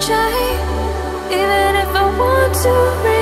to try, even if I want to.